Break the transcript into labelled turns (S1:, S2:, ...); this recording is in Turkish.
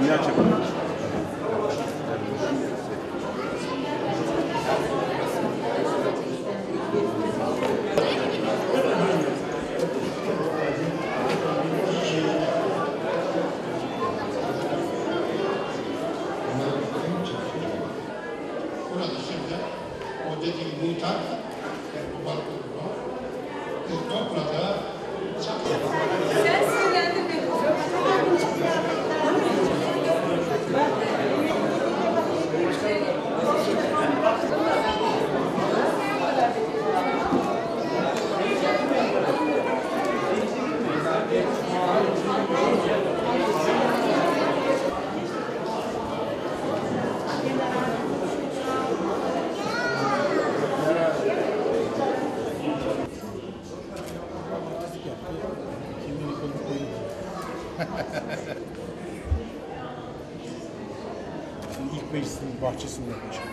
S1: Dünya çapında.
S2: de Timbuta, que
S1: é o que Şimdi ilk meclisin bahçesinde yapacak.